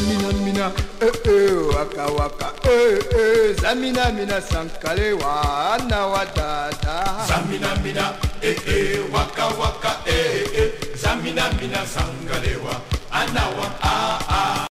zamina mina eh eh waka waka eh eh. Zamina mina zangalewa na wa dada zamina mina eh eh waka waka eh eh. Zamina mina zangalewa wa